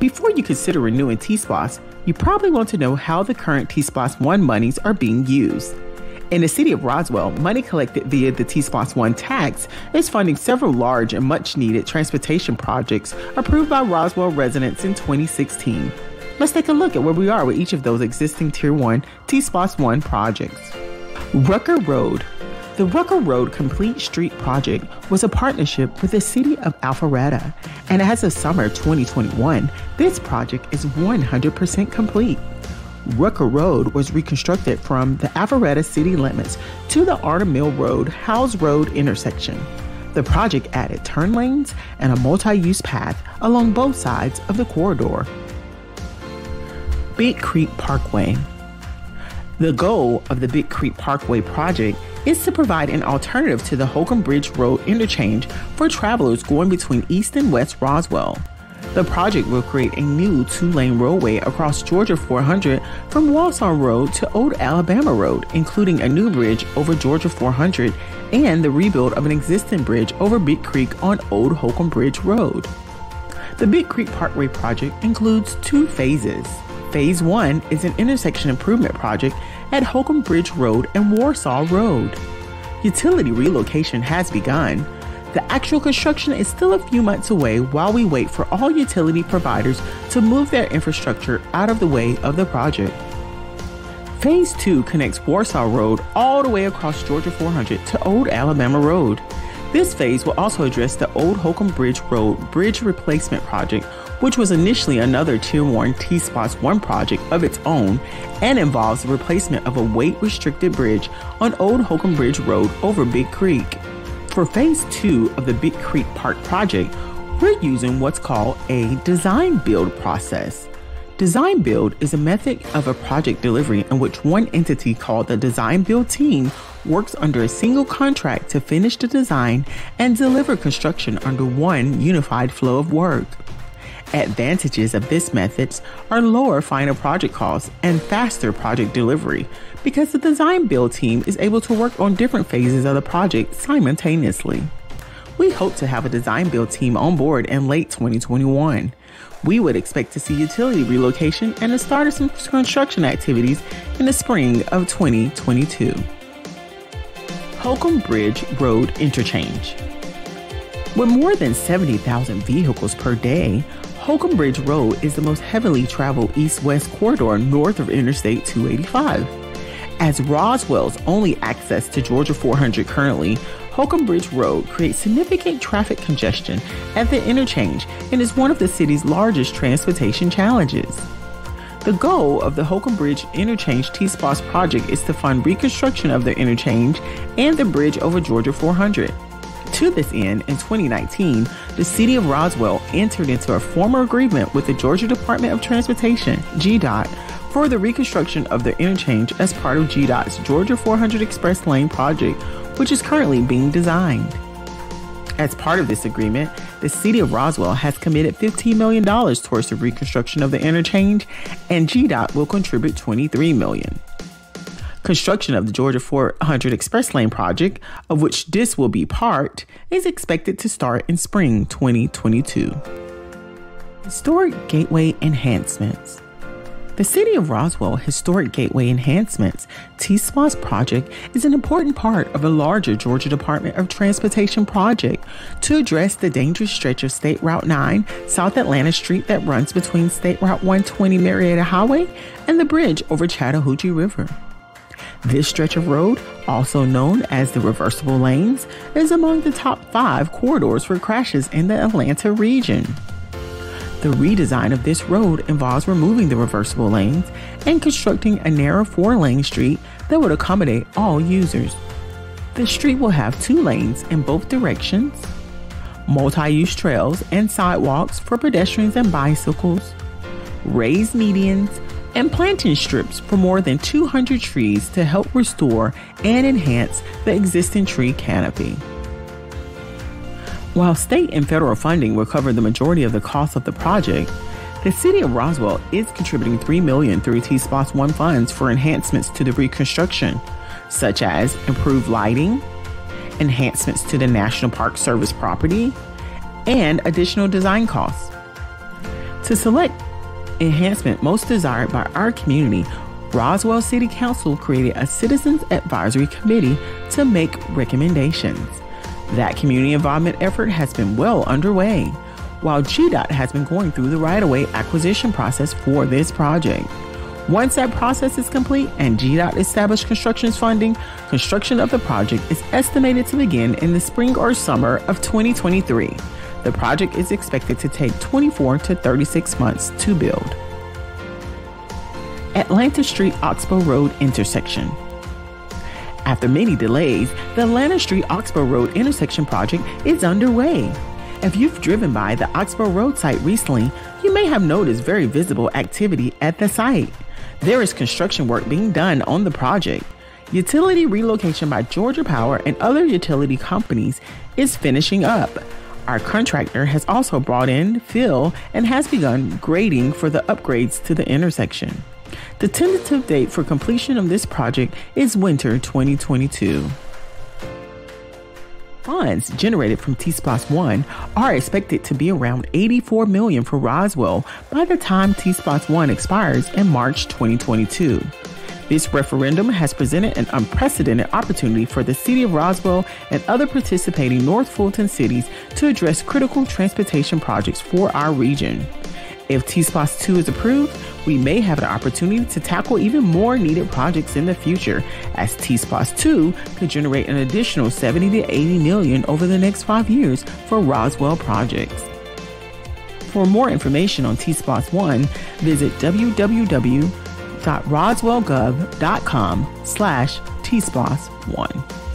Before you consider renewing T-SPLOST, you probably want to know how the current T-SPLOST 1 monies are being used. In the city of Roswell, money collected via the T-SPLOST 1 tax is funding several large and much needed transportation projects approved by Roswell residents in 2016. Let's take a look at where we are with each of those existing Tier 1 T-SPLOST 1 projects. Rucker Road. The Rucker Road Complete Street Project was a partnership with the city of Alpharetta, and as of summer 2021, this project is 100% complete. Rucker Road was reconstructed from the Alpharetta city limits to the Artem Mill Road Howes Road intersection. The project added turn lanes and a multi use path along both sides of the corridor. Big Creek Parkway. The goal of the Big Creek Parkway project is to provide an alternative to the Holcomb Bridge Road interchange for travelers going between East and West Roswell. The project will create a new two lane roadway across Georgia 400 from Warsaw Road to Old Alabama Road, including a new bridge over Georgia 400 and the rebuild of an existing bridge over Big Creek on Old Holcomb Bridge Road. The Big Creek Parkway project includes two phases. Phase 1 is an intersection improvement project at Holcomb Bridge Road and Warsaw Road. Utility relocation has begun the actual construction is still a few months away while we wait for all utility providers to move their infrastructure out of the way of the project. Phase 2 connects Warsaw Road all the way across Georgia 400 to Old Alabama Road. This phase will also address the Old Holcomb Bridge Road Bridge Replacement Project, which was initially another Tier 1 T-SPLOST 1 project of its own and involves the replacement of a weight restricted bridge on Old Holcomb Bridge Road over Big Creek. For phase two of the Big Creek Park project, we're using what's called a design build process. Design build is a method of a project delivery in which one entity called the design build team works under a single contract to finish the design and deliver construction under one unified flow of work. Advantages of this method are lower final project costs and faster project delivery because the design build team is able to work on different phases of the project simultaneously. We hope to have a design build team on board in late 2021. We would expect to see utility relocation and the start of some construction activities in the spring of 2022. Holcomb Bridge Road Interchange. With more than 70,000 vehicles per day, Holcomb Bridge Road is the most heavily traveled east west corridor north of Interstate 285. As Roswell's only access to Georgia 400 currently, Holcomb Bridge Road creates significant traffic congestion at the interchange and is one of the city's largest transportation challenges. The goal of the Holcomb Bridge Interchange T-SPLOST project is to fund reconstruction of the interchange and the bridge over Georgia 400. To this end, in 2019, the City of Roswell entered into a formal agreement with the Georgia Department of Transportation, GDOT, for the reconstruction of the interchange as part of GDOT's Georgia 400 Express Lane project, which is currently being designed. As part of this agreement, the City of Roswell has committed $15 million towards the reconstruction of the interchange, and GDOT will contribute 23 million. Construction of the Georgia 400 Express Lane project, of which this will be part, is expected to start in spring 2022. Historic Gateway Enhancements. The City of Roswell Historic Gateway Enhancements T-SPLOST project is an important part of a larger Georgia Department of Transportation project to address the dangerous stretch of State Route 9, South Atlanta Street that runs between State Route 120 Marietta Highway and the bridge over Chattahoochee River. This stretch of road, also known as the reversible lanes, is among the top five corridors for crashes in the Atlanta region. The redesign of this road involves removing the reversible lanes and constructing a narrow four lane street that would accommodate all users. The street will have two lanes in both directions, multi use trails and sidewalks for pedestrians and bicycles, raised medians, and planting strips for more than 200 trees to help restore and enhance the existing tree canopy. While state and federal funding will cover the majority of the cost of the project, the city of Roswell is contributing 3 million through T-SPLOST 1 funds for enhancements to the reconstruction, such as improved lighting, enhancements to the National Park Service property, and additional design costs. To select enhancement most desired by our community, Roswell City Council created a Citizens Advisory Committee to make recommendations. That community involvement effort has been well underway, while GDOT has been going through the right of way acquisition process for this project. Once that process is complete and GDOT established construction's funding, construction of the project is estimated to begin in the spring or summer of 2023. The project is expected to take 24 to 36 months to build. Atlanta Street Oxbow Road intersection. After many delays, the Atlanta Street Oxbow Road intersection project is underway. If you've driven by the Oxbow Road site recently, you may have noticed very visible activity at the site. There is construction work being done on the project. Utility relocation by Georgia Power and other utility companies is finishing up. Our contractor has also brought in fill and has begun grading for the upgrades to the intersection. The tentative date for completion of this project is winter 2022. Funds generated from T-SPLOST 1 are expected to be around 84 million for Roswell by the time T-SPLOST 1 expires in March 2022. This referendum has presented an unprecedented opportunity for the City of Roswell and other participating North Fulton cities to address critical transportation projects for our region. If T-SPLOST 2 is approved, we may have an opportunity to tackle even more needed projects in the future, as T-SPLOST 2 could generate an additional 70 to 80 million over the next five years for Roswell projects. For more information on T-SPLOST 1, visit www.roswellgov.com slash tsplost1.